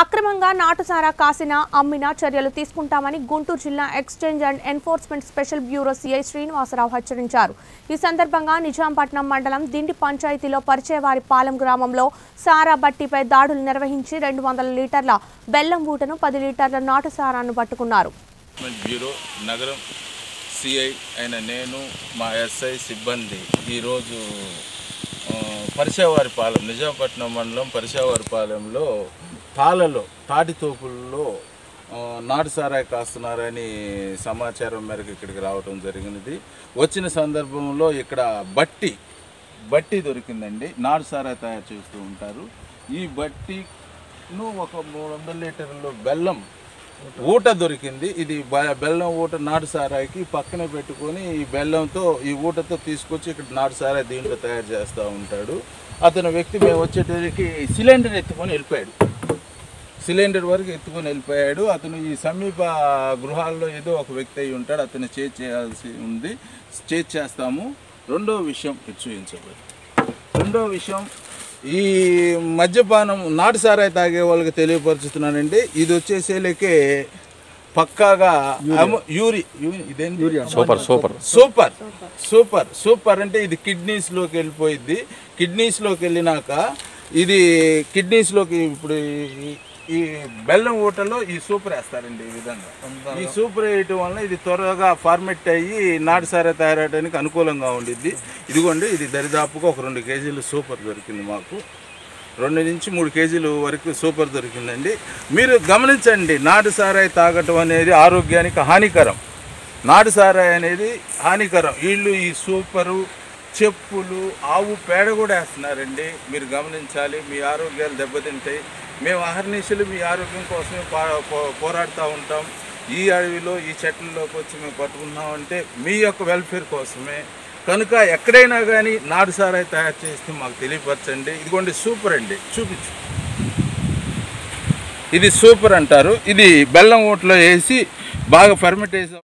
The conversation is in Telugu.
అక్రమంగా నాటుసారా కాసిన అమ్మిన చర్యలు తీసుకుంటామని గుంటూరు జిల్లా exchange and enforcement special bureau CI Srinivasarao హెచ్చరించారు. ఈ సందర్భంగా నిజాంపట్నం మండలం దిండి పంచాయతీలో పరిచయవారి పాలెం గ్రామంలో సారా బట్టిపై దాడులు నిర్వహించి రెండు వందల లీటర్ల బెల్లం ఊటను పది లీటర్ల నాటు సారాను పట్టుకున్నారు బ్యూరో నగరం సిఐ అయిన నేను మా ఎస్ఐ సిబ్బంది ఈరోజు పరిసేవారిపాలెం నిజాంపట్నం మండలం పరిసేవారిపాలెంలో తాటితోపుల్లో నాటు సారాయి కాస్తున్నారని సమాచారం మేరకు ఇక్కడికి రావడం జరిగినది. వచ్చిన సందర్భంలో ఇక్కడ బట్టి బట్టి దొరికిందండి. నాటు సారాయి తయారు చేస్తూ ఉంటారు. ఈ బట్టిను ఒక మూడు వందల లీటర్లు బెల్లం ఊట దొరికింది. ఇది బ- బెల్లం ఊట నాటు సారాయికి పక్కన పెట్టుకొని ఈ బెల్లంతో ఈ ఊటతో తీసుకొచ్చి ఇక్కడ నాటు సారాయి దీంట్లో తయారు చేస్తూ ఉంటాడు. అతను వ్యక్తి మేము వచ్చేటరికి సిలిండర్ ఎత్తుకొని వెళ్ళిపోయాడు. సిలిండర్ వరకు ఎత్తుకొని వెళ్ళిపోయాడు. అతను ఈ సమీప గృహాల్లో ఏదో ఒక వ్యక్తి అయి ఉంటాడు. అతను చేజ్ చేయాల్సి ఉంది. చేజ్ చేస్తాము. రెండో విషయం ఇది చూపించబడి రెండో విషయం ఈ మద్యపానం నాటు సారాయి తాగే వాళ్ళకి తెలియపరుచుతున్నానండి. ఇది వచ్చేసేలకే పక్కాగా Yuri super super. Super. Super. Super అంటే ఇది కిడ్నీస్లోకి వెళ్ళిపోయిద్ది. కిడ్నీస్లోకి వెళ్ళినాక ఇది కిడ్నీస్లోకి ఇప్పుడు ఈ- బెల్లం ఊటలో ఈ సూపర్ వేస్తారండి ఈ విధంగా. ఈ సూపర్ వేయటం వల్ల ఇది త్వరగా ఫార్మెట్ అయ్యి నాటు సారా తయారవడానికి అనుకూలంగా ఉండిద్ది. ఇదిగోండి ఇది దరిదాపుగా ఒక రెండు కేజీలు సూపర్ దొరికింది మాకు. రెండు నుంచి మూడు కేజీలు వరకు సూపర్ దొరికిందండి. మీరు గమనించండి నాటు సారాయి తాగటం అనేది ఆరోగ్యానికి హానికరం. నాటు సారాయి అనేది హానికరం. వీళ్ళు ఈ సూపరు చెప్పులు ఆవు పేడ కూడా వేస్తున్నారండి. మీరు గమనించాలి మీ ఆరోగ్యాలు దెబ్బతింటాయి. మేము అహర్నిశలు మీ ఆరోగ్యం కోసమే పో- పోరాడుతూ ఉంటాం. ఈ అడవిలో ఈ చెట్లలోకి వచ్చి మేము పట్టుకున్నామంటే మీ యొక్క వెల్ఫేర్ కోసమే. కనుక ఎక్కడైనా కానీ నాటు సారాయి తయారు చేస్తే మాకు తెలియపరచండి. ఇదిగోండి సూపర్ అండి. చూపించు. ఇది సూపర్ అంటారు. ఇది బెల్లం ఓట్లో వేసి బాగా ఫర్మెంటేషన్